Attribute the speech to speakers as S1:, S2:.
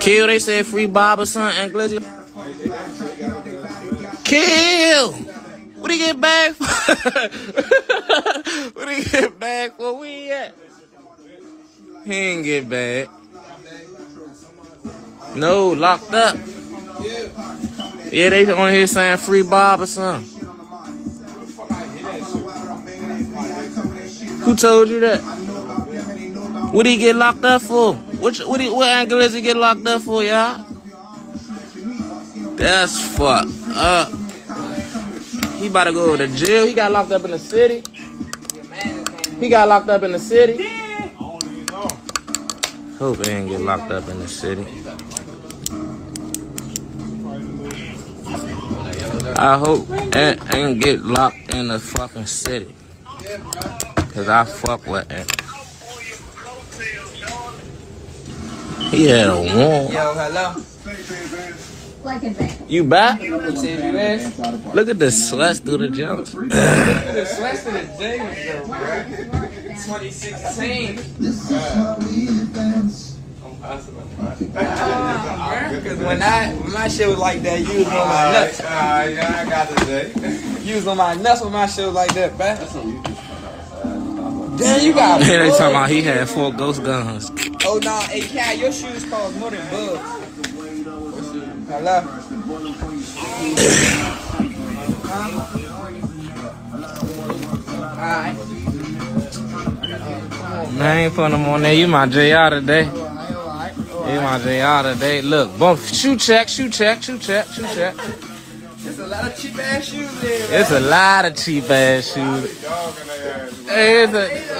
S1: Kill, they said free Bob or something. Kill! What he get back for? what he get back for? Where he at? He ain't get back. No, locked up. Yeah, they on here saying free Bob or something. Who told you that? What did he get locked up for? Which what what angle is he get locked up for, y'all? That's fucked up. He about to go to jail. He got locked up in the city. He got locked up in the city. Hope he ain't get locked up in the city. I hope and ain't get locked in the fucking city. Cause I fuck with it. He had a warrant.
S2: Yo, hello.
S1: You back?
S2: See you ask.
S1: Look at the sweats through the jumps.
S2: The sweats to the James though, bro. 2016. Because when I when my shit was like that, you was on my nuts.
S3: Alright, yeah, I got the day.
S2: You was on my nuts when my shit was like that, man. Damn, you got.
S1: They talking about he had four ghost guns.
S2: Oh no, hey Cat, your shoes cost more than bugs. Hello. Alright.
S1: I ain't putting them on there. You my JR today. You my JR today. Look, boom, shoe check, shoe check, shoe check, shoe check.
S2: There's a lot of cheap ass shoes there. man.
S1: It's a lot of cheap ass shoes.
S3: Dog in